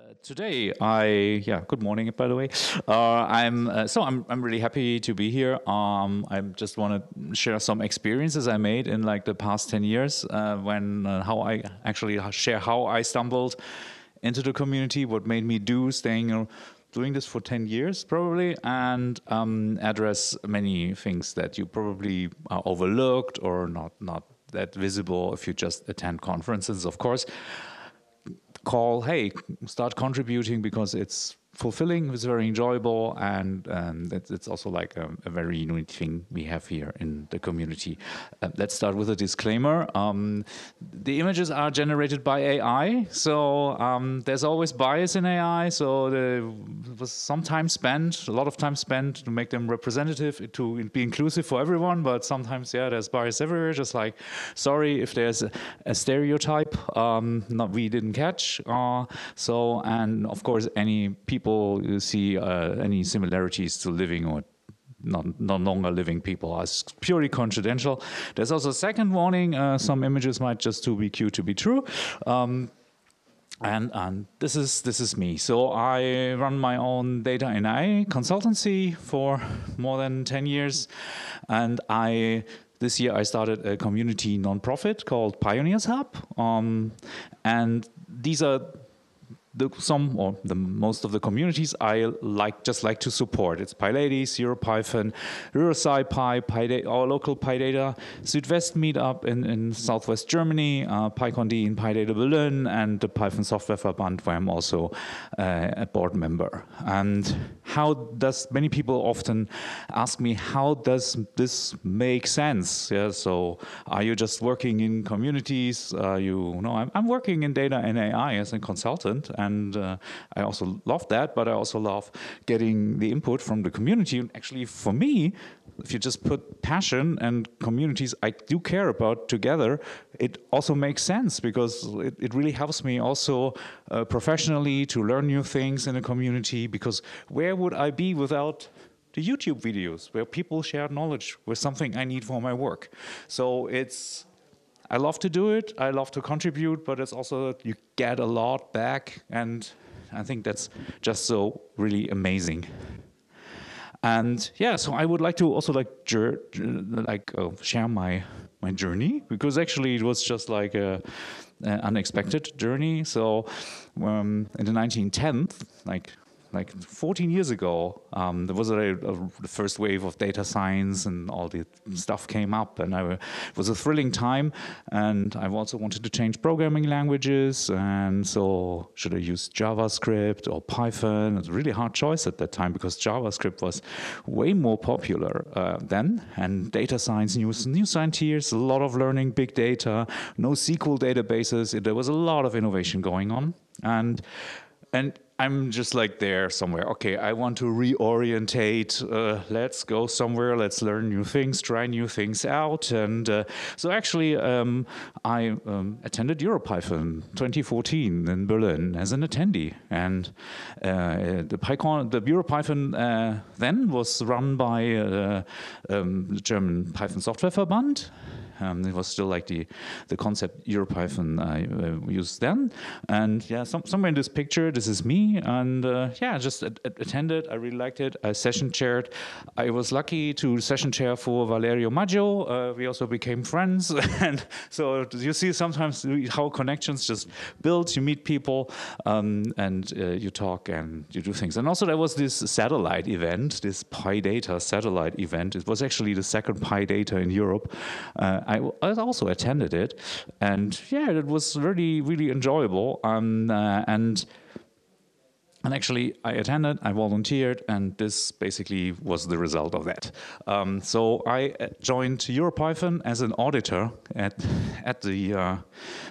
Uh, today, I yeah. Good morning, by the way. Uh, I'm uh, so I'm I'm really happy to be here. Um, I just want to share some experiences I made in like the past ten years uh, when uh, how I actually share how I stumbled into the community, what made me do staying. Doing this for 10 years probably and um, address many things that you probably overlooked or not not that visible if you just attend conferences of course call, hey, start contributing because it's fulfilling, it's very enjoyable, and um, it's, it's, also like a, a, very unique thing we have here in the community. Uh, let's start with a disclaimer. Um, the images are generated by AI, so um, there's always bias in AI, so there was some time spent, a lot of time spent to make them representative, to be inclusive for everyone, but sometimes, yeah, there's bias everywhere, just like, sorry if there's a, a stereotype um, not we didn't catch. Uh, so, and of course, any people people see uh, any similarities to living or not, not longer living people as purely confidential. There's also a second warning, uh, some images might just too be cute to be true. Um, and, and this is this is me. So I run my own data and AI consultancy for more than 10 years. And I this year I started a community nonprofit called Pioneers Hub. Um, and these are the, some or the most of the communities I like just like to support. It's PyLadies, EuroPython, EuroSciPy, PyData, our local PyData Südwest meetup in, in Southwest Germany, uh, PyConD in PyData Berlin, and the Python Software Verband, where I'm also uh, a board member. And how does many people often ask me, how does this make sense? Yeah, so are you just working in communities? Uh, you know, I'm, I'm working in data and AI as a consultant and uh, I also love that, but I also love getting the input from the community. And actually, for me, if you just put passion and communities I do care about together, it also makes sense because it, it really helps me also uh, professionally to learn new things in a community. Because where would I be without the YouTube videos where people share knowledge with something I need for my work? So it's I love to do it. I love to contribute, but it's also that you get a lot back, and I think that's just so really amazing. And yeah, so I would like to also like like uh, share my my journey because actually it was just like a, an unexpected journey. So um, in the 1910s, like like 14 years ago, um, there was a, a, the first wave of data science and all the stuff came up, and I, it was a thrilling time. And I've also wanted to change programming languages, and so should I use JavaScript or Python? It was a really hard choice at that time because JavaScript was way more popular uh, then, and data science, new, new scientists, a lot of learning, big data, NoSQL databases. There was a lot of innovation going on, and and I'm just like there somewhere. Okay, I want to reorientate. Uh, let's go somewhere. Let's learn new things, try new things out. And uh, so actually, um, I um, attended EuroPython 2014 in Berlin as an attendee. And uh, the PyCon, the EuroPython uh, then was run by uh, um, the German Python Software Verband. Um, it was still like the the concept EuroPython I uh, used then. And yeah, some, somewhere in this picture, this is me. And uh, yeah, I just attended. I really liked it. I session chaired. I was lucky to session chair for Valerio Maggio. Uh, we also became friends. and so you see sometimes how connections just build. You meet people um, and uh, you talk and you do things. And also there was this satellite event, this PyData satellite event. It was actually the second PyData in Europe. Uh, I, I also attended it, and yeah, it was really really enjoyable. Um, uh, and and actually, I attended, I volunteered, and this basically was the result of that. Um, so I uh, joined EuroPython as an auditor at at the uh,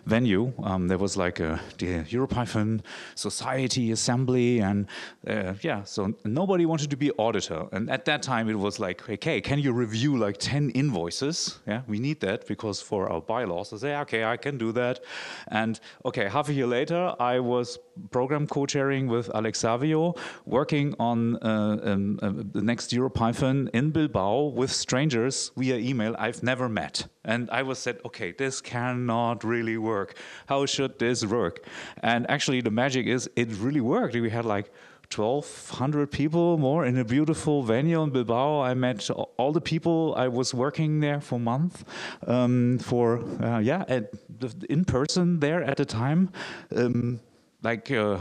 venue. Um, there was like a the EuroPython Society Assembly, and uh, yeah, so nobody wanted to be auditor. And at that time, it was like, okay, can you review like ten invoices? Yeah, we need that because for our bylaws. I say, okay, I can do that. And okay, half a year later, I was program co-chairing with Alex Savio, working on uh, um, uh, the next EuroPython in Bilbao with strangers via email I've never met. And I was said, okay, this cannot really work. How should this work? And actually, the magic is it really worked. We had like 1,200 people more in a beautiful venue in Bilbao. I met all the people I was working there for a month, um, for, uh, yeah, in person there at the time. Um, like uh,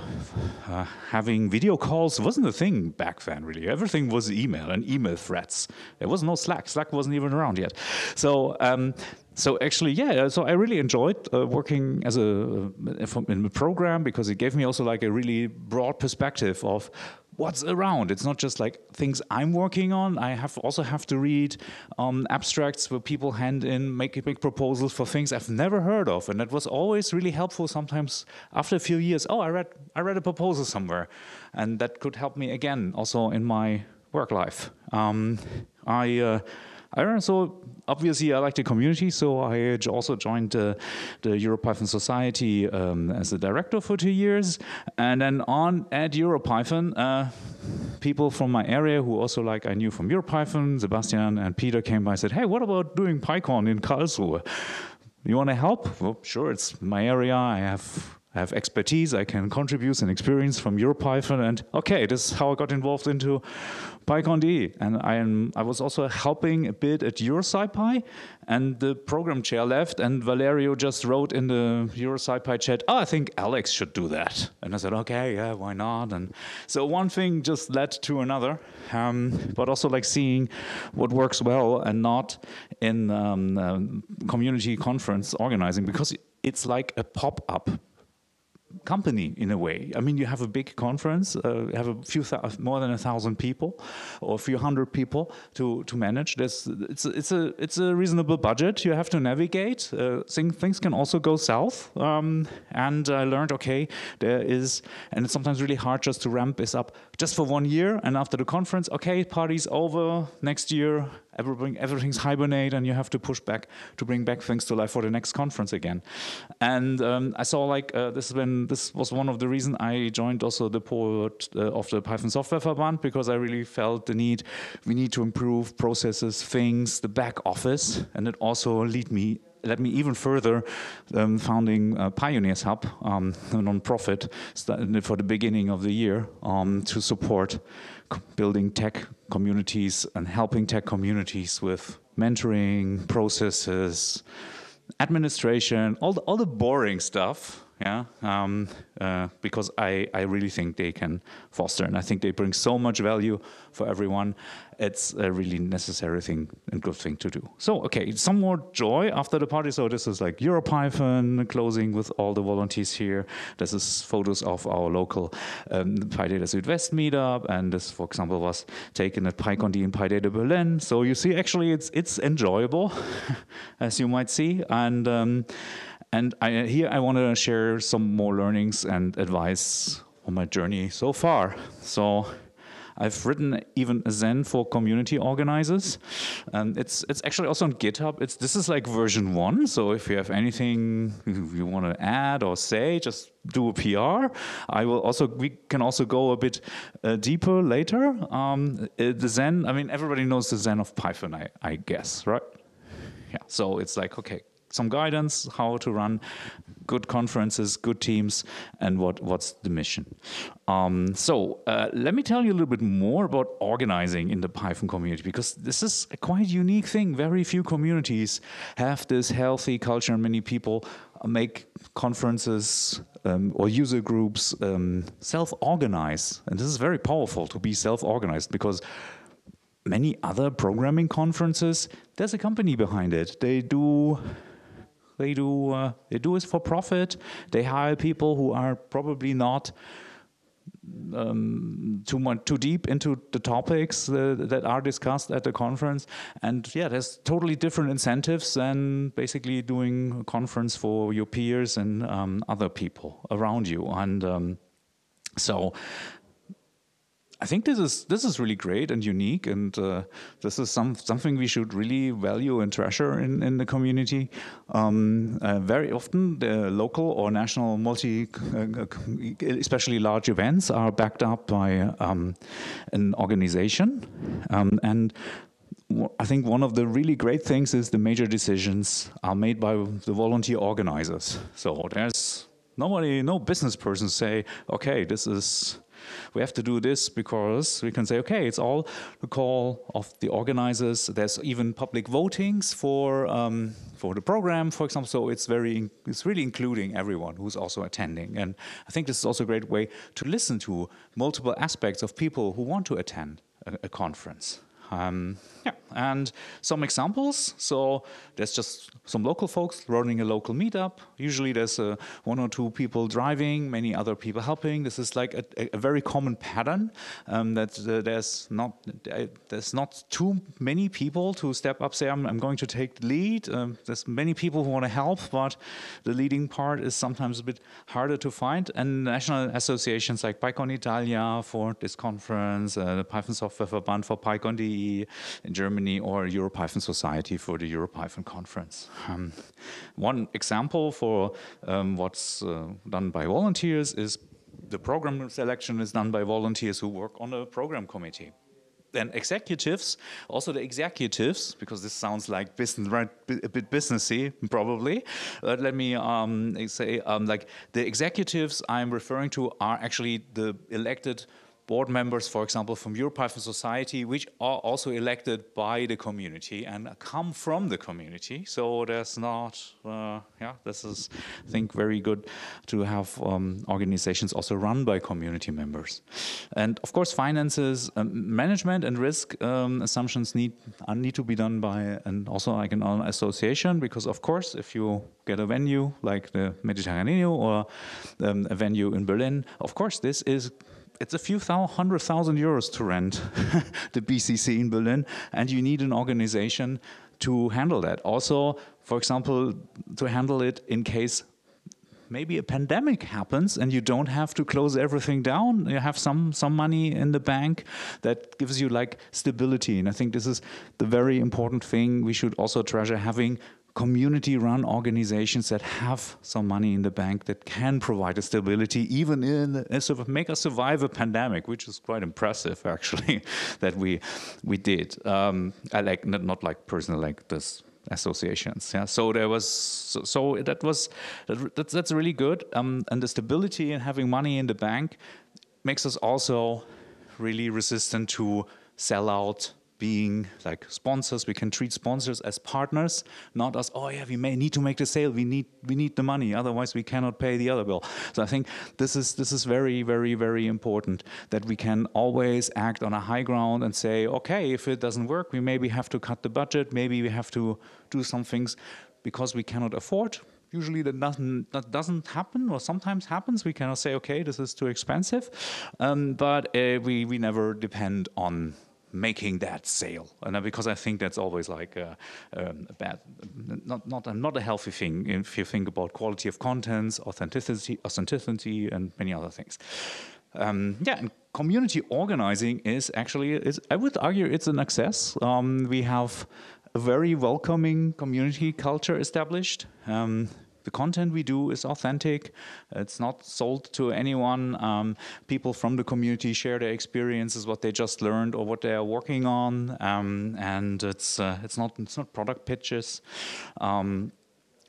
uh, having video calls wasn't a thing back then really. Everything was email and email threats there was no slack. Slack wasn't even around yet. So um, so actually, yeah. So I really enjoyed uh, working as a uh, in the program because it gave me also like a really broad perspective of what's around. It's not just like things I'm working on. I have also have to read um, abstracts where people hand in, make make proposals for things I've never heard of, and that was always really helpful. Sometimes after a few years, oh, I read I read a proposal somewhere, and that could help me again also in my work life. Um, I. Uh, I don't so obviously I like the community, so I also joined uh, the EuroPython Society um, as a director for two years. And then on at EuroPython, uh, people from my area who also like I knew from EuroPython, Sebastian and Peter came by and said, hey, what about doing PyCon in Karlsruhe? You want to help? Well, sure, it's my area. I have I have expertise, I can contribute and experience from EuroPython, and okay, this is how I got involved into PyCon.de. And I, am, I was also helping a bit at EuroSciPy, and the program chair left, and Valerio just wrote in the EuroSciPy chat, oh, I think Alex should do that. And I said, okay, yeah, why not? And so one thing just led to another, um, but also like seeing what works well and not in um, um, community conference organizing, because it's like a pop-up company in a way. I mean, you have a big conference, uh, you have a few more than a thousand people, or a few hundred people to to manage. There's it's a, it's a it's a reasonable budget. You have to navigate. Uh, things things can also go south. Um, and I learned okay, there is, and it's sometimes really hard just to ramp this up just for one year, and after the conference, okay, party's over. Next year, everything, everything's hibernate and you have to push back to bring back things to life for the next conference again. And um, I saw like uh, this this was one of the reasons I joined also the board uh, of the Python Software Verband because I really felt the need we need to improve processes, things, the back office, and it also lead me led me even further, um, founding uh, Pioneers Hub, um, a non-profit for the beginning of the year um, to support building tech communities and helping tech communities with mentoring, processes, administration, all the, all the boring stuff yeah, um, uh, because I, I really think they can foster and I think they bring so much value for everyone. It's a really necessary thing and good thing to do. So, okay, some more joy after the party. So this is like EuroPython closing with all the volunteers here. This is photos of our local um, PyData Südwest meetup. And this, for example, was taken at PyCon.de in PyData Berlin. So you see, actually, it's, it's enjoyable, as you might see. And um, and I, here I want to share some more learnings and advice on my journey so far. So I've written even a Zen for community organizers. and it's it's actually also on GitHub. It's this is like version one. So if you have anything you want to add or say, just do a PR. I will also we can also go a bit uh, deeper later. Um, uh, the Zen. I mean, everybody knows the Zen of Python. I I guess right. Yeah. So it's like okay, some guidance how to run good conferences, good teams, and what, what's the mission. Um, so uh, let me tell you a little bit more about organizing in the Python community, because this is a quite unique thing. Very few communities have this healthy culture, and many people make conferences um, or user groups um, self-organize. And this is very powerful to be self-organized, because many other programming conferences, there's a company behind it. They do they do uh, they do it for profit. They hire people who are probably not um, too much too deep into the topics uh, that are discussed at the conference. And yeah, there's totally different incentives than basically doing a conference for your peers and um, other people around you. And um, so I think this is this is really great and unique, and uh, this is some something we should really value and treasure in, in the community. Um, uh, very often, the local or national multi, uh, especially large events, are backed up by um, an organization, um, and I think one of the really great things is the major decisions are made by the volunteer organizers. So there's nobody, no business person say, okay, this is we have to do this because we can say, okay, it's all the call of the organizers. There's even public votings for um, for the program, for example. So it's very, it's really including everyone who's also attending. And I think this is also a great way to listen to multiple aspects of people who want to attend a, a conference. Um, yeah, and some examples. So there's just some local folks running a local meetup. Usually there's uh, one or two people driving, many other people helping. This is like a, a very common pattern um, that uh, there's not uh, there's not too many people to step up. Say I'm, I'm going to take the lead. Um, there's many people who want to help, but the leading part is sometimes a bit harder to find. And national associations like PyCon Italia for this conference, uh, the Python Software Verband for In Germany or EuroPython Society for the EuroPython conference. Um, one example for um, what's uh, done by volunteers is the program selection is done by volunteers who work on a program committee then executives, also the executives, because this sounds like business, right, a bit businessy, probably. But let me um, say, um, like the executives I'm referring to are actually the elected board members, for example, from EuroPython Society, which are also elected by the community and come from the community. So there's not, uh, yeah, this is, I think, very good to have um, organizations also run by community members. And of course, finances, um, management and risk um, assumptions need uh, need to be done by, and also like an association, because of course, if you get a venue like the Mediterranean or um, a venue in Berlin, of course, this is it's a few hundred thousand euros to rent the BCC in Berlin, and you need an organization to handle that. Also, for example, to handle it in case maybe a pandemic happens and you don't have to close everything down you have some some money in the bank that gives you like stability and i think this is the very important thing we should also treasure having community-run organizations that have some money in the bank that can provide a stability even in uh, sort of make us survive a pandemic, which is quite impressive actually that we we did. Um, I like not, not like personal like this associations. Yeah, so there was so, so that was that, that's that's really good. Um, and the stability and having money in the bank makes us also really resistant to sell out being like sponsors. We can treat sponsors as partners not as oh yeah we may need to make the sale. We need we need the money. Otherwise we cannot pay the other bill. So i think this is this is very very very important that we can always act on a high ground and say okay if it doesn't work we maybe have to cut the budget. Maybe we have to do some things. Because we cannot afford usually that doesn't that doesn't happen or sometimes happens. We cannot say okay this is too expensive. Um, but uh, we we never depend on making that sale. And because i think that's always like a, um, a, bad not not not a healthy thing if you think about quality of contents authenticity authenticity and many other things. Um, yeah and community organizing is actually is, i would argue it's an success um, we have a very welcoming community culture established. Um, the content we do is authentic. It's not sold to anyone. Um, people from the community share their experiences, what they just learned or what they are working on, um, and it's uh, it's not it's not product pitches. Um,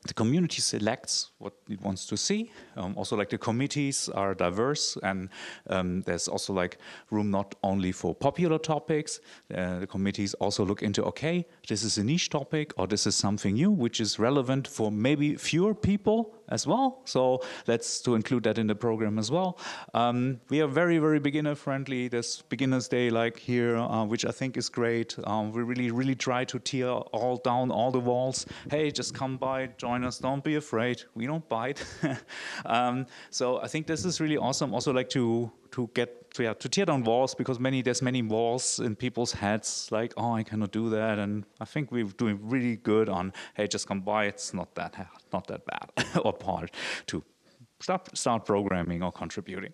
the community selects what it wants to see. Um, also, like the committees are diverse, and um, there's also like room not only for popular topics. Uh, the committees also look into okay, this is a niche topic, or this is something new which is relevant for maybe fewer people as well. So let's to include that in the program as well. Um, we are very very beginner friendly. There's beginners day like here, uh, which I think is great. Um, we really really try to tear all down all the walls. Hey, just come by, join us. Don't be afraid. We don't bite. um, so I think this is really awesome. Also like to to get to yeah to tear down walls because many there's many walls in people's heads like oh I cannot do that and I think we're doing really good on hey just come by it's not that not that bad or part to start, start programming or contributing.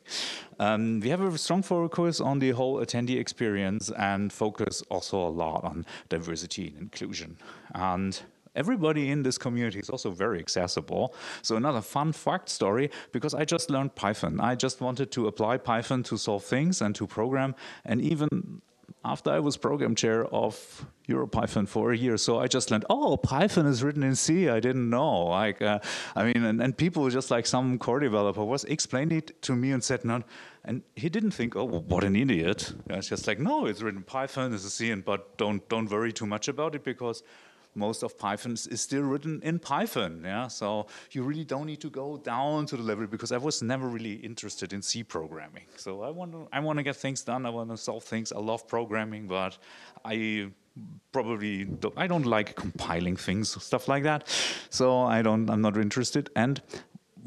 Um, we have a strong focus on the whole attendee experience and focus also a lot on diversity and inclusion. And everybody in this community is also very accessible. So another fun fact story, because I just learned Python. I just wanted to apply Python to solve things and to program. And even after I was program chair of EuroPython for a year, so I just learned, oh, Python is written in C. I didn't know. Like, uh, I mean, and, and people just like some core developer was explaining it to me and said, no, and he didn't think, oh, what an idiot. It's just like, no, it's written Python, it's a C, and but don't don't worry too much about it because most of Python is still written in Python. Yeah, so you really don't need to go down to the level because I was never really interested in C programming. So I want to I want to get things done. I want to solve things. I love programming, but I probably don't, I don't like compiling things, stuff like that. So I don't. I'm not interested. And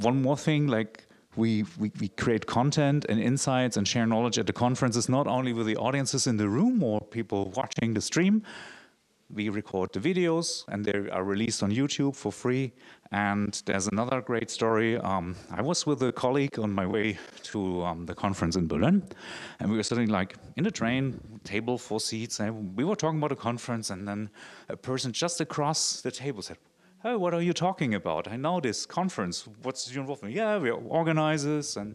one more thing, like we, we, we, create content and insights and share knowledge at the conferences, not only with the audiences in the room or people watching the stream, we record the videos and they are released on YouTube for free. And there's another great story. Um, I was with a colleague on my way to um, the conference in Berlin, and we were sitting like in the train, table, four seats, and we were talking about a conference. And then a person just across the table said, Hey, what are you talking about? I know this conference. What's your involvement? Yeah, we're organizers, and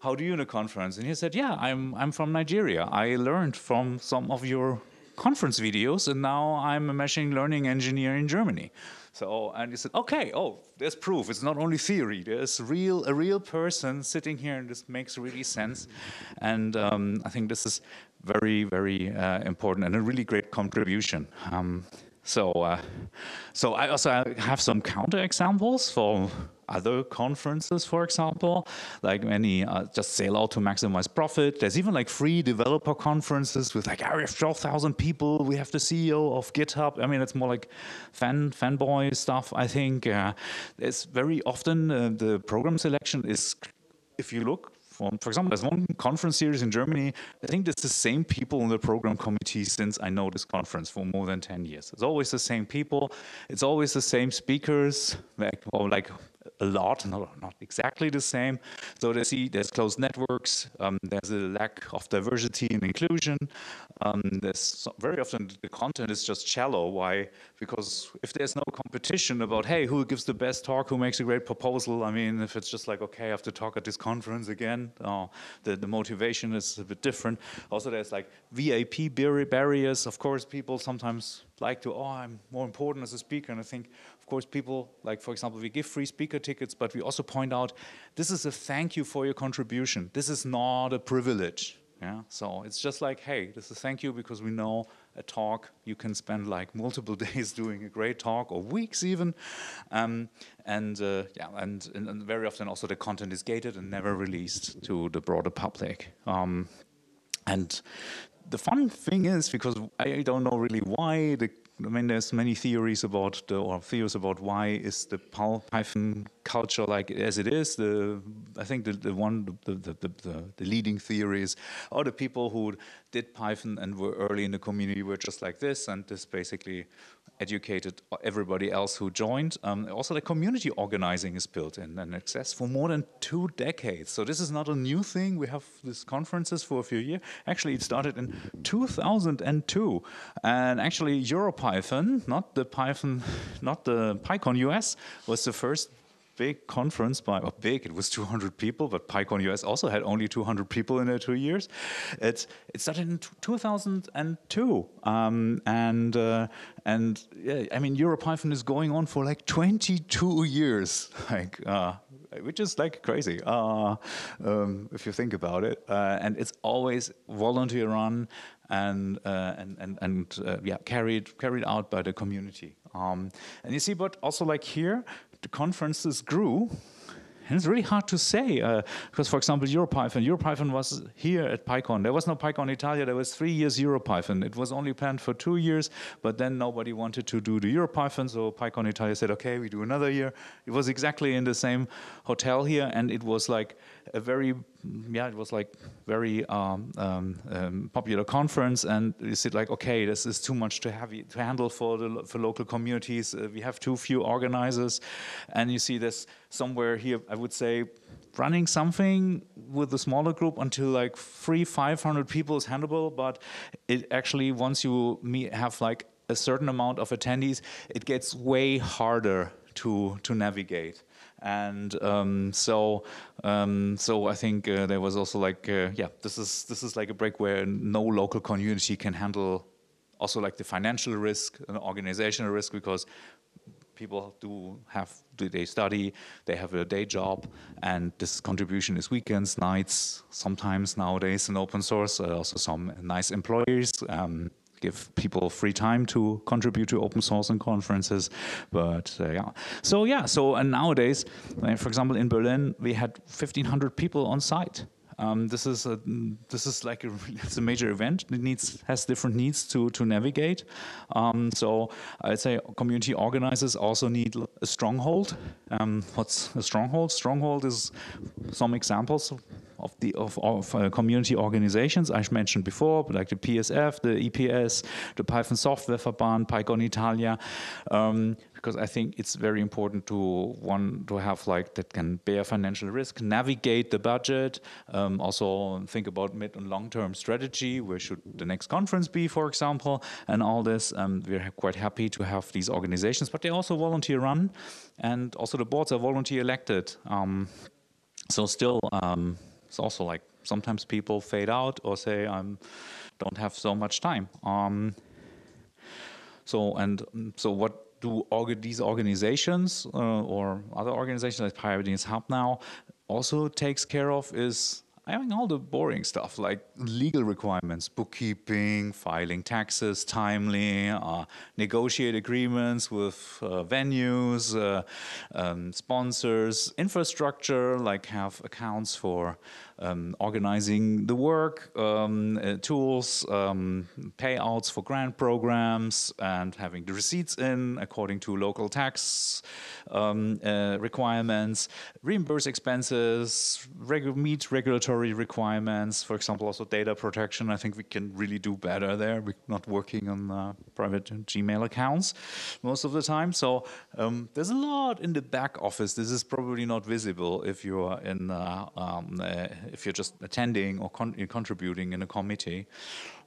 how do you in a conference? And he said, Yeah, I'm I'm from Nigeria. I learned from some of your conference videos, and now I'm a machine learning engineer in Germany. So, and he said, okay, oh, there's proof. It's not only theory. There's real, a real person sitting here, and this makes really sense. And um, I think this is very, very uh, important and a really great contribution. Um, so, uh, so I also have some counter examples for other conferences, for example, like many uh, just sell out to maximize profit. There's even like free developer conferences with like, oh, we have 12,000 people. We have the CEO of GitHub. I mean, it's more like fan fanboy stuff, I think. Uh, it's very often uh, the program selection is, if you look, for example, there's one conference series in Germany. I think it's the same people in the program committee since I know this conference for more than 10 years. It's always the same people. It's always the same speakers, like, or like a lot, not, not exactly the same. So they see there's closed networks, um, there's a lack of diversity and inclusion. Um, there's very often the content is just shallow. Why? Because if there's no competition about, hey, who gives the best talk, who makes a great proposal, I mean, if it's just like, okay, I have to talk at this conference again, uh, the, the motivation is a bit different. Also, there's like VIP barriers. Of course, people sometimes like to, oh, I'm more important as a speaker. And I think, course, people, like, for example, we give free speaker tickets, but we also point out this is a thank you for your contribution. This is not a privilege. Yeah, so it's just like, hey, this is a thank you because we know a talk you can spend like multiple days doing a great talk or weeks even, um, and uh, yeah, and, and, very often also the content is gated and never released to the broader public. Um, and the fun thing is because I don't know really why the I mean, there's many theories about the, or theories about why is the Python culture like as it is. The I think the, the one the, the, the, the leading theory is, oh, the people who did Python and were early in the community were just like this, and this basically educated everybody else who joined. Um, also, the community organizing is built in and access for more than two decades. So this is not a new thing. We have these conferences for a few years. Actually, it started in 2002, and actually EuroPython, not the Python, not the PyCon US, was the first big conference by, oh, big, it was 200 people, but PyCon US also had only 200 people in it two years. It's, it started in 2002. Um, and, uh, and yeah, I mean, EuroPython is going on for like 22 years, like, uh, which is like crazy uh, um, if you think about it. Uh, and it's always volunteer run and, uh, and, and, and uh, yeah, carried, carried out by the community. Um, and you see, but also like here, the conferences grew and it's really hard to say uh, because, for example, EuroPython. EuroPython was here at PyCon. There was no PyCon Italia. There was three years EuroPython. It was only planned for two years, but then nobody wanted to do the EuroPython, so PyCon Italia said, "Okay, we do another year." It was exactly in the same hotel here, and it was like a very yeah, it was like very um, um, um, popular conference, and you said like, okay, this is too much to have to handle for the for local communities. Uh, we have too few organizers, and you see this somewhere here. I would say running something with a smaller group until like three, 500 people is handleable. But it actually, once you meet, have like a certain amount of attendees, it gets way harder to to navigate. And um, so, um, so I think uh, there was also like, uh, yeah, this is this is like a break where no local community can handle also like the financial risk and organizational risk because people do have do they study they have a day job and this contribution is weekends nights sometimes nowadays in open source uh, also some nice employers um, give people free time to contribute to open source and conferences but uh, yeah. So yeah so and nowadays for example in berlin we had 1500 people on site um, this is a this is like a it's a major event. It needs has different needs to to navigate. Um, so I'd say community organizers also need a stronghold. Um, what's a stronghold? Stronghold is some examples of the of, of uh, community organizations I mentioned before, like the PSF, the EPS, the Python Software Verband, PyCon Italia, um, because I think it's very important to one to have like that can bear financial risk, navigate the budget, um, also think about mid and long term strategy. Where should the next conference be, for example, and all this. Um, we're quite happy to have these organizations, but they also volunteer run, and also the boards are volunteer elected. Um, so still um, it's also like sometimes people fade out or say I don't have so much time. Um, so and so what do these organizations uh, or other organizations like Pioneers Hub now also takes care of is having all the boring stuff like legal requirements, bookkeeping, filing taxes timely, uh, negotiate agreements with uh, venues, uh, um, sponsors, infrastructure, like have accounts for um, organizing the work, um, uh, tools, um, payouts for grant programs, and having the receipts in according to local tax um, uh, requirements, reimburse expenses, regu meet regulatory requirements, for example, also data protection. I think we can really do better there. We're not working on uh, private Gmail accounts most of the time. So um, there's a lot in the back office. This is probably not visible if you're in uh, um, uh, if you're just attending or con contributing in a committee.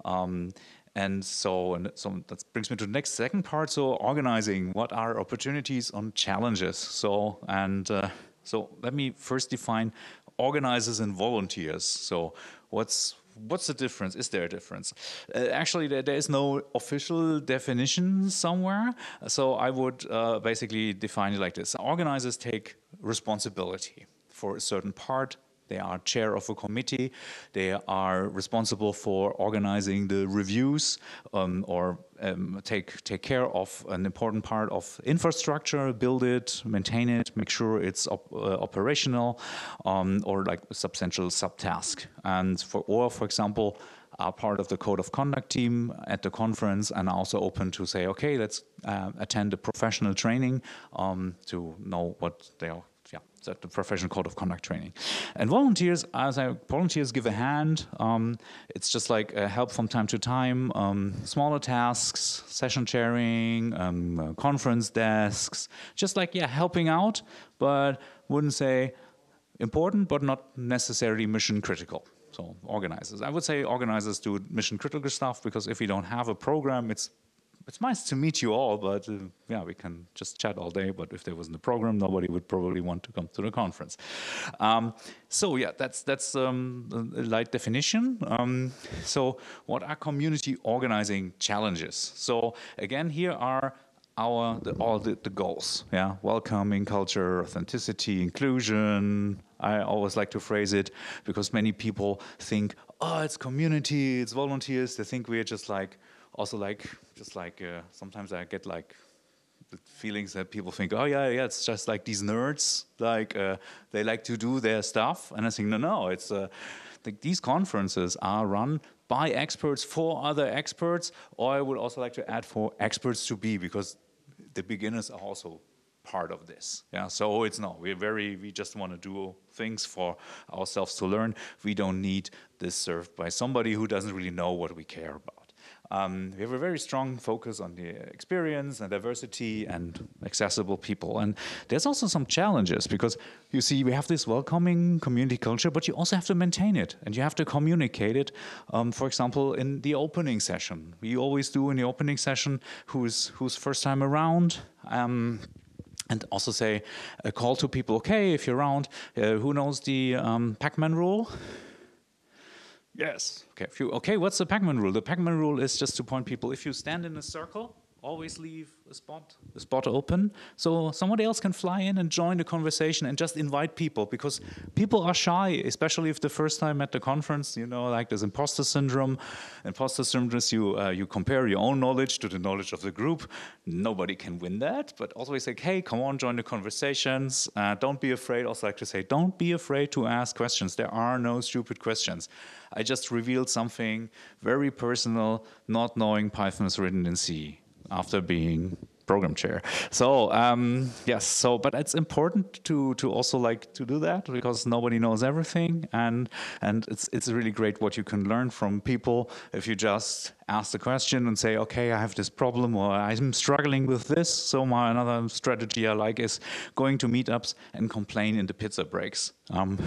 Um, and so, and so that brings me to the next second part. So, organizing. What are opportunities and challenges? So, and uh, so let me first define organizers and volunteers. So, what's what's the difference? Is there a difference? Uh, actually, there, there is no official definition somewhere. So, I would uh, basically define it like this: organizers take responsibility for a certain part they are chair of a committee. They are responsible for organizing the reviews um, or um, take take care of an important part of infrastructure, build it, maintain it, make sure it's op uh, operational, um, or like a substantial subtask. And for or for example, are part of the code of conduct team at the conference and also open to say, okay, let's uh, attend a professional training um, to know what they are yeah, the professional code of conduct training. And volunteers, as I volunteers give a hand. Um, it's just like help from time to time, um, smaller tasks, session chairing, um, uh, conference desks, just like yeah, helping out, but wouldn't say important, but not necessarily mission critical. So organizers, I would say organizers do mission critical stuff because if you don't have a program, it's it's nice to meet you all, but uh, yeah, we can just chat all day. But if there wasn't a program, nobody would probably want to come to the conference. Um, so yeah, that's that's um, a light definition. Um, so what are community organizing challenges? So again, here are our the, all the, the goals. Yeah, welcoming culture, authenticity, inclusion. I always like to phrase it because many people think, oh, it's community, it's volunteers. They think we're just like also like just like uh, sometimes I get like the feelings that people think, oh yeah, yeah, it's just like these nerds, like uh, they like to do their stuff, and I think no, no, it's uh, like these conferences are run by experts for other experts, or I would also like to add for experts to be because the beginners are also part of this. Yeah, so it's not. we're very, we just want to do things for ourselves to learn. We don't need this served by somebody who doesn't really know what we care about. Um, we have a very strong focus on the experience and diversity and accessible people. And there's also some challenges because you see, we have this welcoming community culture, but you also have to maintain it and you have to communicate it. Um, for example, in the opening session, we always do in the opening session who's who's first time around. Um, and also say a call to people. Okay, if you're around, uh, who knows the um, Pac-Man rule? Yes. Okay. You, okay. What's the Pac-Man rule? The Pac-Man rule is just to point people. If you stand in a circle, always leave a spot, a spot open, so somebody else can fly in and join the conversation and just invite people because people are shy, especially if the first time at the conference, you know, like there's imposter syndrome. Imposter syndrome is you uh, you compare your own knowledge to the knowledge of the group. Nobody can win that, but always like, hey, come on, join the conversations. Uh, don't be afraid. Also like to say, don't be afraid to ask questions. There are no stupid questions. I just revealed something very personal, not knowing Python is written in C after being program chair. So um, yes, so but it's important to to also like to do that because nobody knows everything, and and it's it's really great what you can learn from people if you just ask the question and say, okay, I have this problem or I'm struggling with this. So my another strategy I like is going to meetups and complain in the pizza breaks. Um,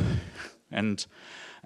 and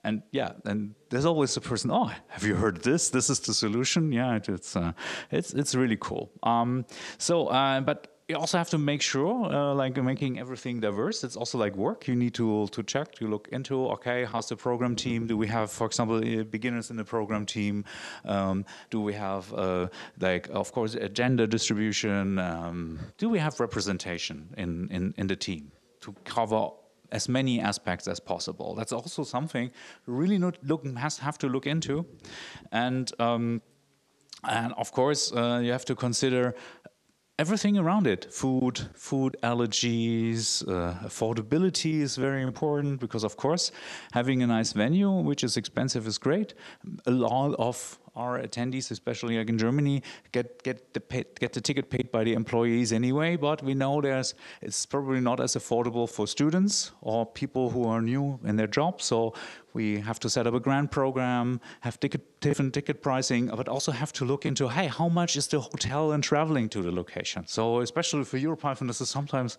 and yeah, and there's always a person. Oh, have you heard this? This is the solution. Yeah, it's uh, it's it's really cool. Um, so, uh, but you also have to make sure, uh, like making everything diverse. It's also like work. You need to to check, to look into. Okay, how's the program team? Do we have, for example, uh, beginners in the program team? Um, do we have, uh, like, of course, a gender distribution? Um, do we have representation in in in the team to cover as many aspects as possible. That's also something really not look, has have to look into, and um, and of course uh, you have to consider everything around it. Food food allergies uh, affordability is very important because of course having a nice venue which is expensive is great. A lot of our attendees, especially like in Germany, get get the pay, get the ticket paid by the employees anyway. But we know there's it's probably not as affordable for students or people who are new in their job. So we have to set up a grant program, have ticket, different ticket pricing, but also have to look into, hey, how much is the hotel and traveling to the location? So especially for EuroPython, this is sometimes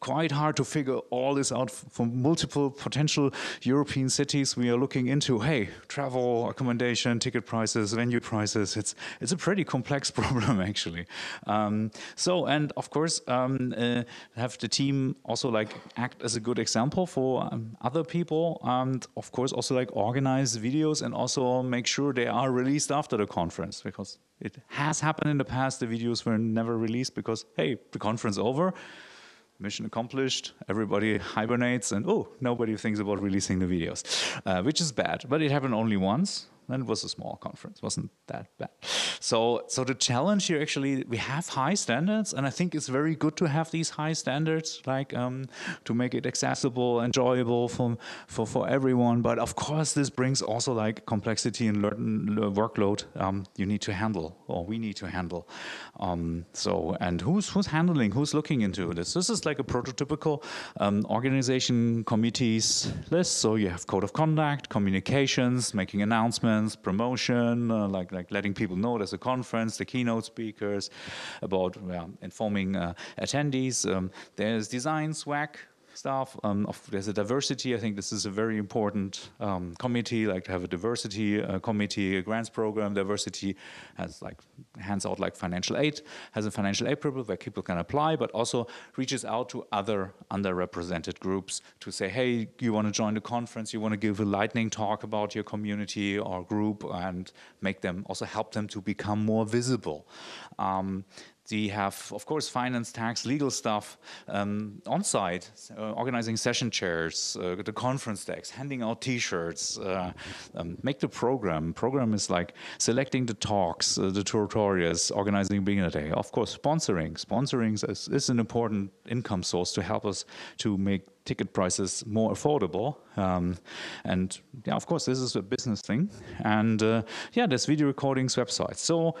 quite hard to figure all this out for multiple potential European cities. We are looking into, hey, travel, accommodation, ticket prices, venue prices. It's it's a pretty complex problem actually. Um, so and of course um, uh, have the team also like act as a good example for um, other people, and of course also like organize videos and also make sure they are released after the conference because it has happened in the past. The videos were never released because hey, the conference over mission accomplished, everybody hibernates, and oh, nobody thinks about releasing the videos, uh, which is bad. But it happened only once, and it was a small conference, wasn't that bad. So, so the challenge here actually, we have high standards, and I think it's very good to have these high standards, like um, to make it accessible, enjoyable for, for for everyone. But of course, this brings also like complexity and workload um, you need to handle, or we need to handle. Um, so, and who's who's handling, who's looking into this? This is like a prototypical um, organization committees list. So you have code of conduct, communications, making announcements promotion, uh, like like letting people know there's a conference, the keynote speakers, about well, informing uh, attendees. Um, there's design swag stuff. Um, of, there's a diversity. I think this is a very important um, committee, like to have a diversity uh, committee, a grants program. Diversity has like hands out like financial aid, has a financial aid program where people can apply, but also reaches out to other underrepresented groups to say, hey, you want to join the conference, you want to give a lightning talk about your community or group, and make them also help them to become more visible. Um, they have, of course, finance, tax, legal stuff um, on site, uh, organizing session chairs, uh, the conference decks, handing out T-shirts, uh, um, make the program. Program is like selecting the talks, uh, the tutorials, organizing beginner day. Of course, sponsoring. Sponsoring is, is, an important income source to help us to make ticket prices more affordable. Um, and yeah, of course, this is a business thing. And uh, yeah, there's video recordings, websites. So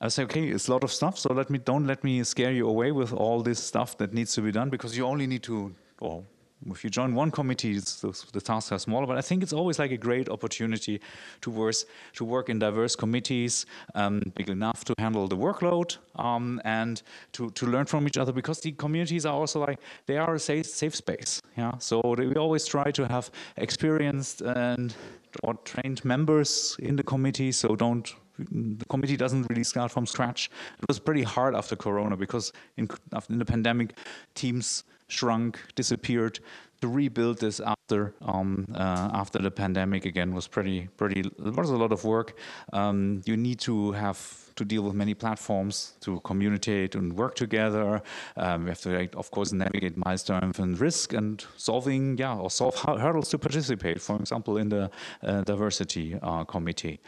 I say, okay, it's a lot of stuff. So let me don't let me scare you away with all this stuff that needs to be done because you only need to, or if you join one committee, the tasks are smaller. But I think it's always like a great opportunity to work to work in diverse committees, um, big enough to handle the workload um, and to to learn from each other because the communities are also like they are a safe safe space. Yeah, so they, we always try to have experienced and or trained members in the committee. So don't the committee doesn't really start from scratch. It was pretty hard after Corona because in, in the pandemic, teams shrunk, disappeared. To rebuild this after um, uh, after the pandemic again was pretty pretty. It was a lot of work. Um, you need to have to deal with many platforms to communicate and work together. Um, we have to, of course, navigate milestones and risk and solving, yeah, or solve hurdles to participate. For example, in the uh, diversity uh, committee,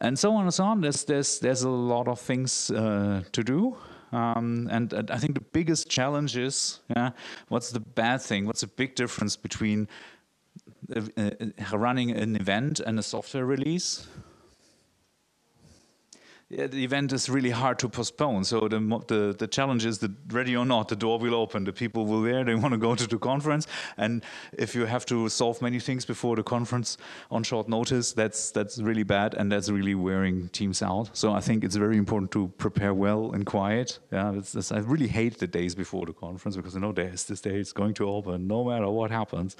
and so on and so on. There's there's there's a lot of things uh, to do. Um, and, and, I think the biggest challenge is, yeah, what's the bad thing? What's the big difference between uh, uh, running an event and a software release? The event is really hard to postpone. So the, the the challenge is that ready or not, the door will open. The people will there. They want to go to the conference, and if you have to solve many things before the conference on short notice, that's that's really bad, and that's really wearing teams out. So I think it's very important to prepare well and quiet. Yeah, I really hate the days before the conference because you know there's this day it's going to open no matter what happens,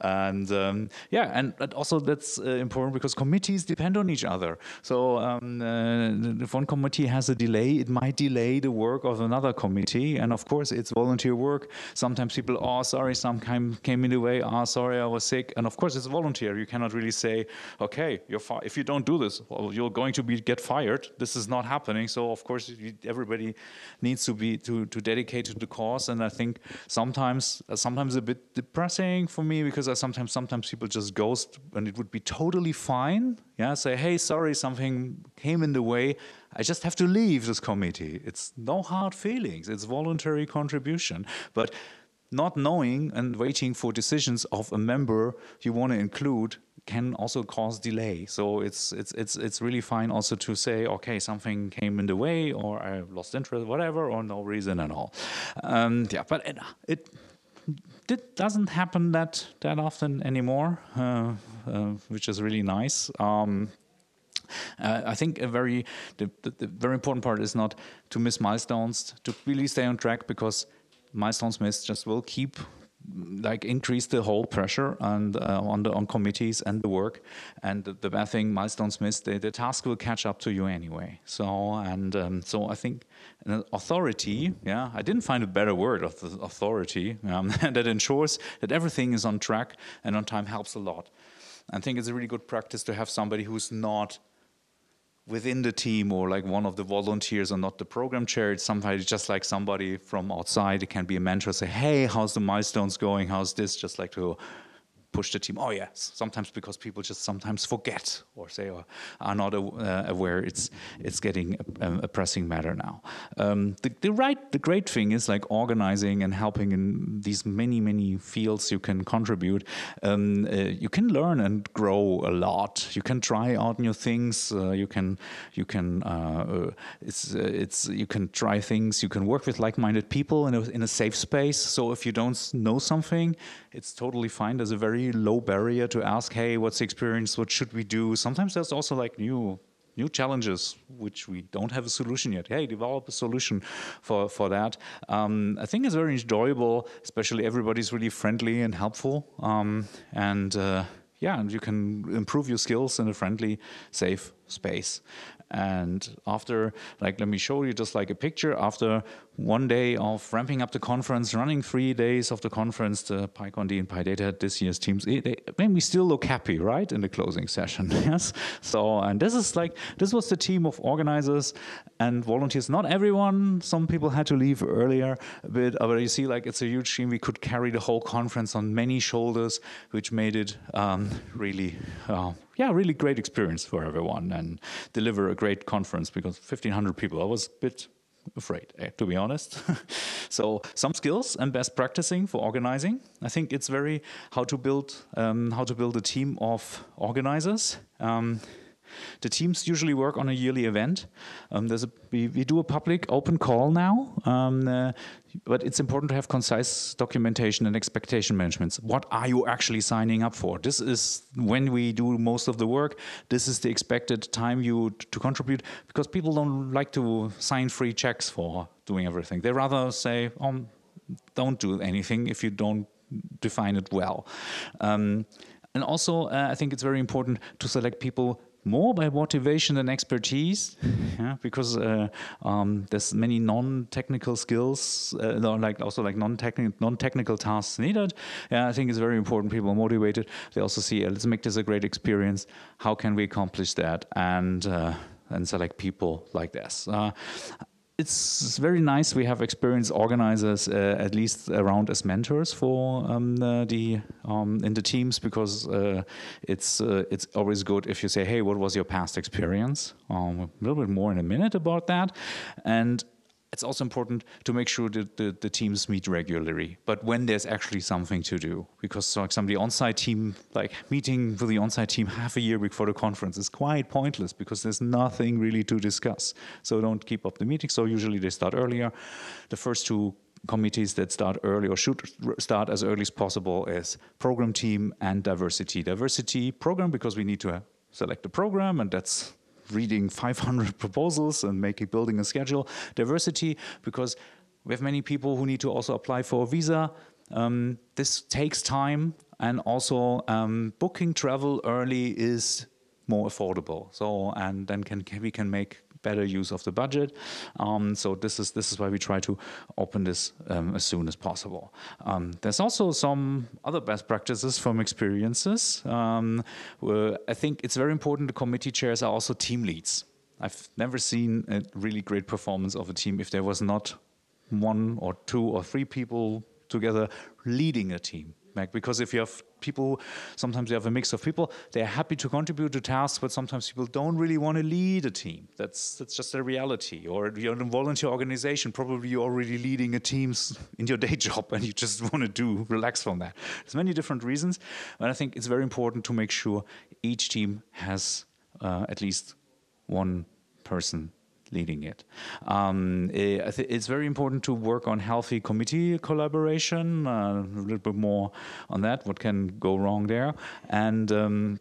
and um, yeah, and, also that's uh, important because committees depend on each other. So. Um, uh, if one committee has a delay, it might delay the work of another committee. And of course, it's volunteer work. Sometimes people, oh, sorry, some came, came in the way. Oh, sorry, I was sick. And of course, it's volunteer. You cannot really say, okay, you're if you don't do this, well, you're going to be get fired. This is not happening. So of course, everybody needs to be to, to dedicate to the cause. And I think sometimes sometimes a bit depressing for me because I sometimes sometimes people just ghost, and it would be totally fine. Yeah, say, hey, sorry, something came in the way I just have to leave this committee. It's no hard feelings, it's voluntary contribution. But not knowing and waiting for decisions of a member you want to include can also cause delay. So it's it's it's it's really fine also to say, okay, something came in the way, or I lost interest, whatever, or no reason at all. Um, yeah, but it, it it doesn't happen that that often anymore, uh, uh, which is really nice. Um, uh, I think a very the, the, the, very important part is not to miss milestones, to really stay on track because milestones missed just will keep like increase the whole pressure and uh, on the on committees and the work. And the, the bad thing milestones missed the, the, task will catch up to you anyway. So and um, so i think authority yeah i didn't find a better word of the authority um, that ensures that everything is on track and on time helps a lot. I think it's a really good practice to have somebody who's not within the team or like one of the volunteers or not the program chair. It's sometimes just like somebody from outside. It can be a mentor. Say, hey, how's the milestones going? How's this? Just like to push the team. Oh yes, sometimes because people just sometimes forget or say or are not uh, aware it's it's getting a, a pressing matter now. Um, the, the, right, the great thing is like organizing and helping in these many many fields you can contribute. Um, uh, you can learn and grow a lot. You can try out new things. Uh, you can you can uh, uh, it's uh, it's you can try things. You can work with like-minded people in a, in a safe space. So if you don't know something, it's totally fine. There's a very low barrier to ask, hey, what's the experience? What should we do? Sometimes there's also like new new challenges which we don't have a solution yet. Hey, develop a solution for for that. Um, I think it's very enjoyable, especially everybody's really friendly and helpful, um, and uh, yeah, and you can improve your skills in a friendly, safe space. And after, like, let me show you just like a picture. After one day of ramping up the conference, running three days of the conference, the PyCon and PyData this year's teams, they, they, we still look happy, right, in the closing session. yes. So, and this is like this was the team of organizers and volunteers. Not everyone. Some people had to leave earlier, but, uh, you see, like, it's a huge team. We could carry the whole conference on many shoulders, which made it um, really. Uh, yeah, really great experience for everyone and deliver a great conference because 1,500 people. I was a bit afraid, eh, to be honest. so some skills and best practicing for organizing. I think it's very how to build um, how to build a team of organizers. Um, The teams usually work on a yearly event. Um, there's a, we, we, do a public open call now, um, uh, but it's important to have concise documentation and expectation management. What are you actually signing up for? This is when we do most of the work. This is the expected time you to contribute because people don't like to sign free checks for doing everything. They rather say, um, don't do anything if you don't define it well. Um, and also, uh, I think it's very important to select people more by motivation than expertise, yeah, because uh, um, there's many non-technical skills, uh, like also like non-technical non-technical tasks needed. Yeah, I think it's very important. People are motivated. They also see, uh, let's make this a great experience. How can we accomplish that? And uh, and select people like this. It's very nice. We have experienced organizers uh, at least around as mentors for um, uh, the um, in the teams because uh, it's uh, it's always good if you say, "Hey, what was your past experience?" Um, a little bit more in a minute about that, and it's also important to make sure that the, the, teams meet regularly, but when there's actually something to do. Because for example, the on-site team, like meeting with the on-site team half a year before the conference is quite pointless because there's nothing really to discuss. So don't keep up the meeting So usually they start earlier. The first two committees that start early or should start as early as possible is program team and diversity. Diversity program because we need to uh, select a program and that's reading 500 proposals and making building a schedule. Diversity, because we have many people who need to also apply for a visa. Um, this takes time, and also um, booking travel early is more affordable. So, and then can, we can make better use of the budget. Um, so this is this is why we try to open this um, as soon as possible. Um, there's also some other best practices from experiences. Um, I think it's very important the committee chairs are also team leads. I've never seen a really great performance of a team if there was not one or two or three people together leading a team because if you have people, sometimes you have a mix of people, they're happy to contribute to tasks, but sometimes people don't really want to lead a team. That's that's just a reality. Or you're in a volunteer organization, probably you're already leading a team in your day job and you just want to do relax from that. There's many different reasons, but I think it's very important to make sure each team has uh, at least one person leading it. Um, eh, it's very important to work on healthy committee collaboration, uh, a little bit more on that, what can go wrong there. And um,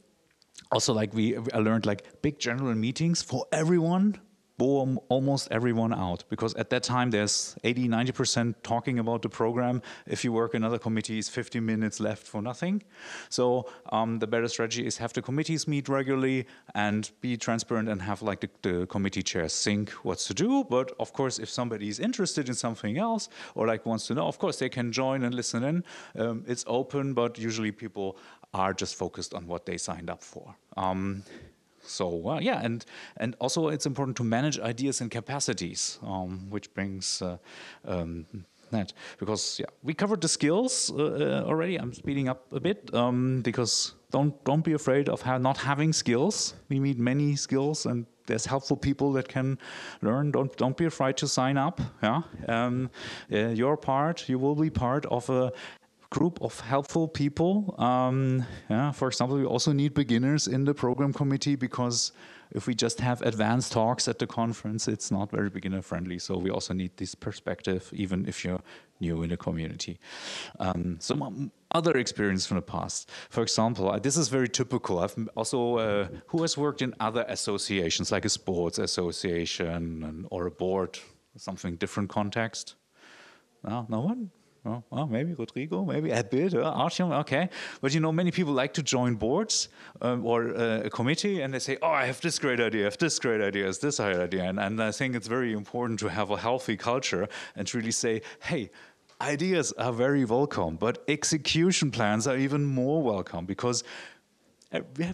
also like we I learned like big general meetings for everyone bore almost everyone out because at that time there's 80 90% talking about the program. If you work in other committees 50 minutes left for nothing. So um, the better strategy is have the committees meet regularly and be transparent and have like the, the, committee chairs think what's to do. But of course if somebody is interested in something else or like wants to know of course they can join and listen in. Um, it's open but usually people are just focused on what they signed up for. Um, so uh, yeah, and and also it's important to manage ideas and capacities, um, which brings uh, um, that because yeah, we covered the skills uh, uh, already. I'm speeding up a bit um, because don't don't be afraid of ha not having skills. We need many skills and. There's helpful people that can learn. Don't don't be afraid to sign up. Yeah, um, uh, your part. You will be part of a group of helpful people. Um, yeah, for example, we also need beginners in the program committee because if we just have advanced talks at the conference, it's not very beginner friendly. So we also need this perspective, even if you're new in the community. Um, some other experience from the past. For example, this is very typical. I've also, uh, who has worked in other associations, like a sports association or a board, something different context? No, no one? Oh, well, maybe Rodrigo, maybe a bit, uh, Artyom, okay. But you know, many people like to join boards um, or uh, a committee and they say, oh, I have this great idea, I have this great idea, is this great idea. And, and I think it's very important to have a healthy culture and to really say, hey, ideas are very welcome, but execution plans are even more welcome because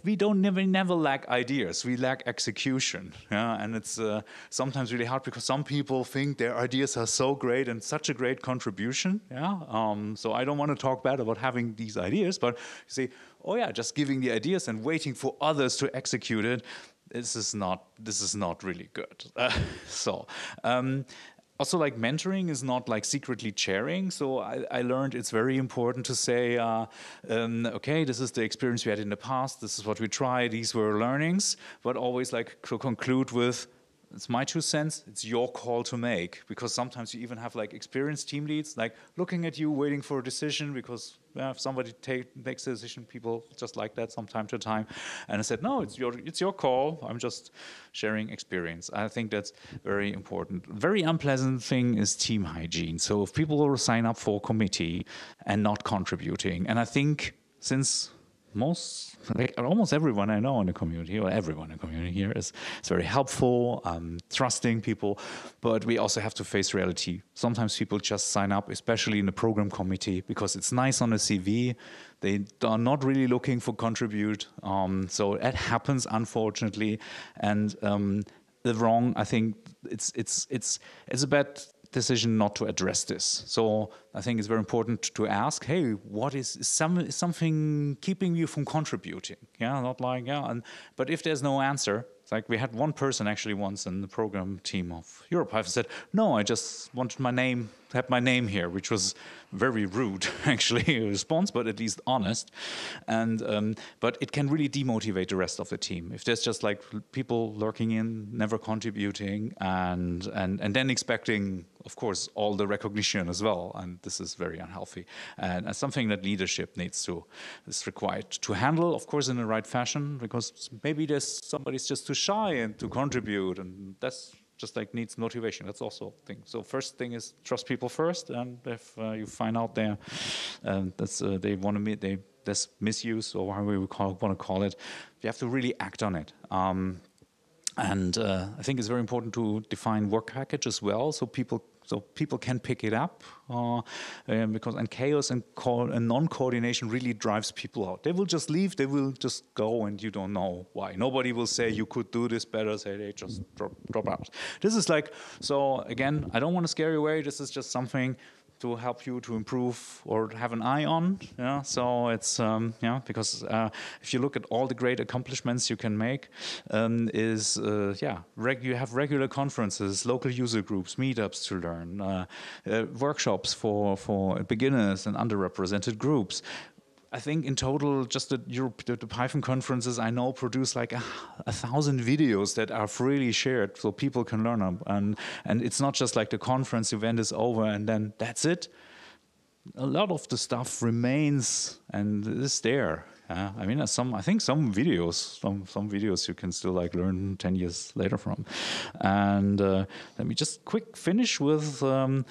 we don't never never lack ideas. We lack execution. Yeah and it's uh, sometimes really hard because some people think their ideas are so great and such a great contribution. Yeah um, so i don't want to talk bad about having these ideas but you say oh yeah just giving the ideas and waiting for others to execute it this is not this is not really good. Uh, so um, also like mentoring is not like secretly sharing. So i, I learned it's very important to say uh, um, okay this is the experience we had in the past. This is what we tried. These were learnings. But always like to conclude with it's my two cents. It's your call to make. Because sometimes you even have like experienced team leads like looking at you waiting for a decision because yeah, if somebody take, makes a decision people just like that from time to time. And i said no it's your it's your call. I'm just sharing experience. I think that's very important. Very unpleasant thing is team hygiene. So if people will sign up for a committee and not contributing and i think since most like almost everyone I know in the community or everyone in the community here is, is very helpful, um, trusting people, but we also have to face reality. Sometimes people just sign up, especially in the program committee, because it's nice on a CV. They are not really looking for contribute. Um, so that happens, unfortunately, and um, the wrong. I think it's it's it's it's a bad decision not to address this. So I think it's very important to ask, hey, what is, some something keeping you from contributing? Yeah, not like yeah. And but if there's no answer, like we had one person actually once in the program team of Europe. I said, no, I just wanted my name have my name here, which was very rude, actually, a response, but at least honest. And um, but it can really demotivate the rest of the team if there's just like people lurking in, never contributing, and and and then expecting, of course, all the recognition as well. And this is very unhealthy, and, and something that leadership needs to is required to handle, of course, in the right fashion, because maybe there's somebody's just too shy and to contribute, and that's just like needs motivation. That's also a thing. So first thing is trust people first, and if uh, you find out there um, that's uh, they want to meet they there's misuse or however we call, want to call it, you have to really act on it. Um, and uh, I think it's very important to define work package as well, so people so people can pick it up uh, um, because and chaos and, and non-coordination really drives people out. They will just leave. They will just go, and you don't know why. Nobody will say you could do this better. Say they just drop, drop out. This is like so. Again, I don't want to scare you away. This is just something to help you to improve or have an eye on. Yeah, so it's um, yeah because uh, if you look at all the great accomplishments you can make, um, is uh, yeah you have regular conferences, local user groups, meetups to learn, uh, uh workshops for for beginners and underrepresented groups. I think in total, just the, Europe, the, the Python conferences I know produce like a, a, thousand videos that are freely shared, so people can learn them. And and it's not just like the conference event is over and then that's it. A lot of the stuff remains and is there. Uh, I mean, some I think some videos, some some videos you can still like learn ten years later from. And uh, let me just quick finish with um,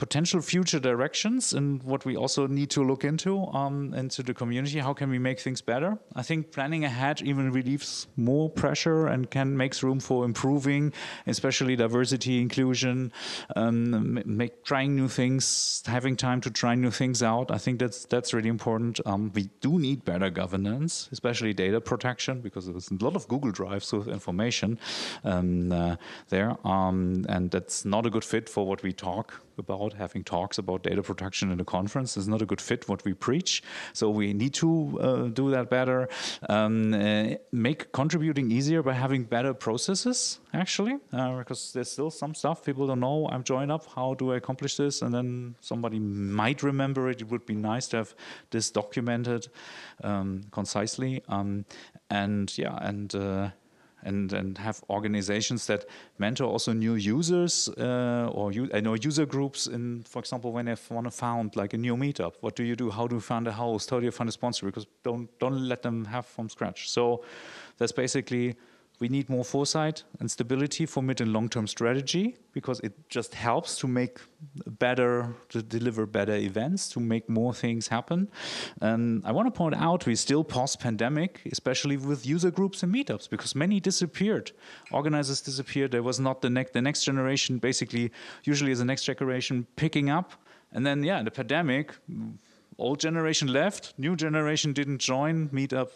potential future directions and what we also need to look into um, into the community. How can we make things better? I think planning ahead even relieves more pressure and can makes room for improving, especially diversity, inclusion, um, make trying new things, having time to try new things out. I think that's that's really important. Um, we do need better governance, especially data protection, because there's a lot of Google Drives with information um, uh, there, um, and that's not a good fit for what we talk about having talks about data protection in a conference is not a good fit what we preach. So we need to uh, do that better. Um, uh, make contributing easier by having better processes, actually, uh, because there's still some stuff people don't know. I'm joined up. How do I accomplish this? And then somebody might remember it. It would be nice to have this documented um, concisely. Um, and yeah, and uh, and and have organizations that mentor also new users uh, or I know user groups in for example when they want to found like a new meetup what do you do? How do you find a host how do you find a sponsor? Because don't don't let them have from scratch. So that's basically we need more foresight and stability for mid and long-term strategy because it just helps to make better, to deliver better events, to make more things happen. And I want to point out we still post-pandemic, especially with user groups and meetups, because many disappeared. Organizers disappeared. There was not the next the next generation. Basically, usually is the next generation picking up, and then yeah, the pandemic, old generation left, new generation didn't join meetup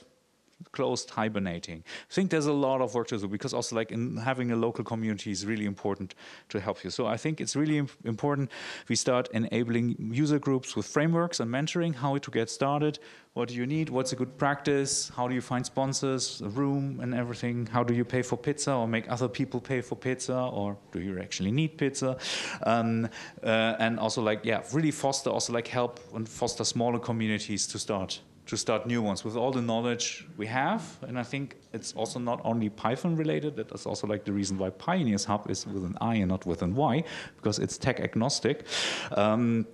closed hibernating. I think there's a lot of work to do because also like in having a local community is really important to help you. So I think it's really important we start enabling user groups with frameworks and mentoring, how to get started, what do you need, what's a good practice, how do you find sponsors, a room and everything, how do you pay for pizza or make other people pay for pizza or do you actually need pizza? Um, uh, and also like, yeah, really foster, also like help and foster smaller communities to start to start new ones with all the knowledge we have. And I think it's also not only Python related, that is also like the reason why Pioneers Hub is with an I and not with an Y, because it's tech agnostic. Um,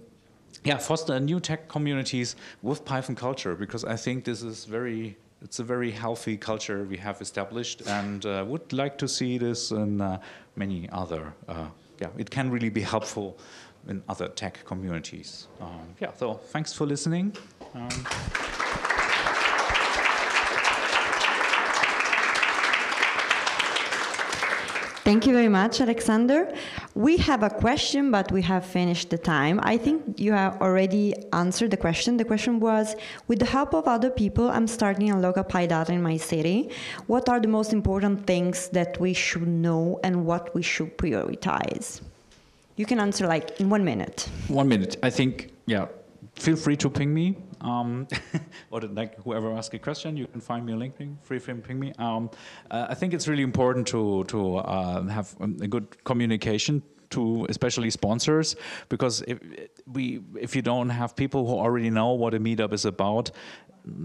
yeah, foster new tech communities with Python culture, because I think this is very it's a very healthy culture we have established and uh, would like to see this in uh, many other, uh, yeah, it can really be helpful in other tech communities. Um, yeah, so thanks for listening. Um, Thank you very much, Alexander. We have a question, but we have finished the time. I think you have already answered the question. The question was, with the help of other people, I'm starting a local PyData in my city. What are the most important things that we should know and what we should prioritize? You can answer like in one minute. One minute. I think, yeah, feel free to ping me um, or like whoever asks a question, you can find me on LinkedIn. Free frame ping me. Um, uh, I think it's really important to to uh, have a good communication to especially sponsors because if we if you don't have people who already know what a meetup is about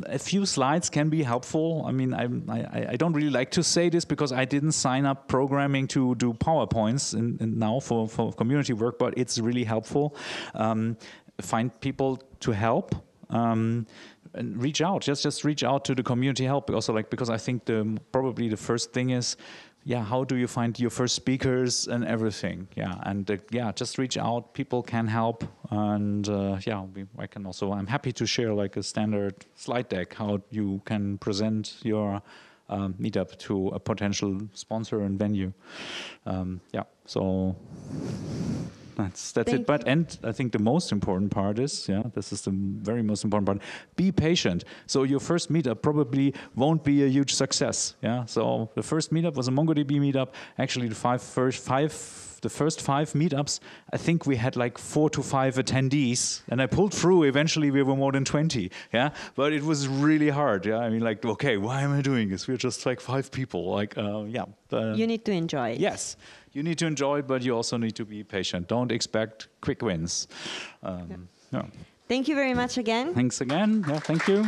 a few slides can be helpful. I mean, I, I, I, don't really like to say this because I didn't sign up programming to do PowerPoints in, in now for, for community work, but it's really helpful. Um, find people to help um, reach out. Just just reach out to the community help. Also, like because I think the probably the first thing is, yeah, how do you find your first speakers and everything? Yeah, and uh, yeah, just reach out. People can help, and uh, yeah, we, I can also. I'm happy to share like a standard slide deck how you can present your um, meetup to a potential sponsor and venue. Um, yeah, so that's that's Thank it. But and I think the most important part is, yeah, this is the very most important part. Be patient. So your first meetup probably won't be a huge success. Yeah. So the first meetup was a MongoDB meetup. Actually, the five first five the first five meetups, I think we had like four to five attendees, and I pulled through. Eventually, we were more than 20. Yeah, but it was really hard. Yeah, I mean, like, okay, why am I doing this? We're just like five people. Like, uh, yeah. Uh, you need to enjoy it. Yes, you need to enjoy it, but you also need to be patient. Don't expect quick wins. Um, yeah. yeah. Thank you very much again. Thanks again. Yeah, thank you.